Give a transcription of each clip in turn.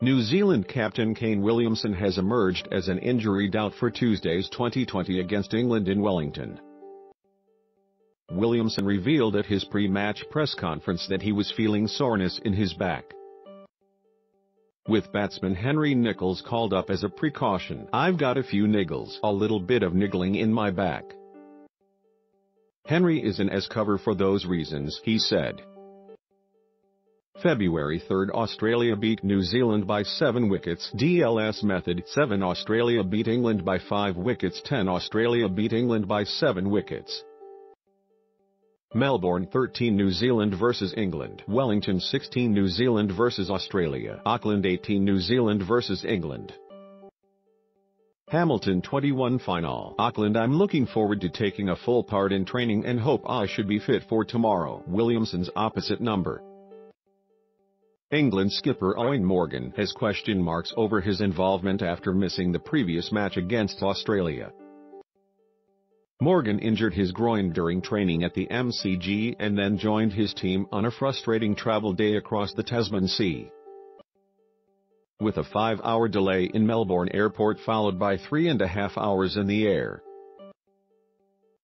New Zealand captain Kane Williamson has emerged as an injury doubt for Tuesday's 2020 against England in Wellington. Williamson revealed at his pre-match press conference that he was feeling soreness in his back. With batsman Henry Nicholls called up as a precaution, I've got a few niggles, a little bit of niggling in my back. Henry is in as cover for those reasons, he said. February 3 Australia beat New Zealand by 7 wickets. DLS method 7 Australia beat England by 5 wickets. 10 Australia beat England by 7 wickets. Melbourne 13 New Zealand vs England. Wellington 16 New Zealand vs Australia. Auckland 18 New Zealand vs England. Hamilton 21 Final. Auckland I'm looking forward to taking a full part in training and hope I should be fit for tomorrow. Williamson's opposite number England skipper Eoin Morgan has question marks over his involvement after missing the previous match against Australia. Morgan injured his groin during training at the MCG and then joined his team on a frustrating travel day across the Tasman Sea. With a five-hour delay in Melbourne airport followed by three and a half hours in the air,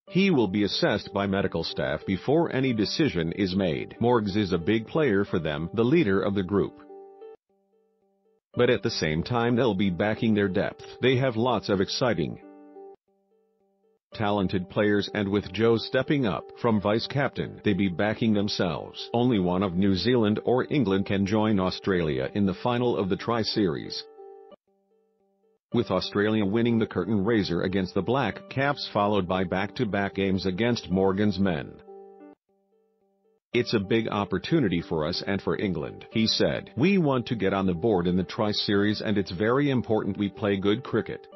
he will be assessed by medical staff before any decision is made. Morgs is a big player for them, the leader of the group. But at the same time they'll be backing their depth. They have lots of exciting, talented players and with Joe stepping up from vice-captain they be backing themselves. Only one of New Zealand or England can join Australia in the final of the Tri-Series with Australia winning the curtain raiser against the Black Caps followed by back-to-back games against Morgan's men. It's a big opportunity for us and for England, he said. We want to get on the board in the Tri-Series and it's very important we play good cricket.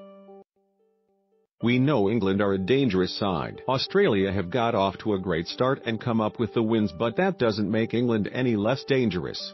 We know England are a dangerous side. Australia have got off to a great start and come up with the wins but that doesn't make England any less dangerous.